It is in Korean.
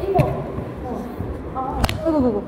이거. 어. 아. 아이고, 아이고.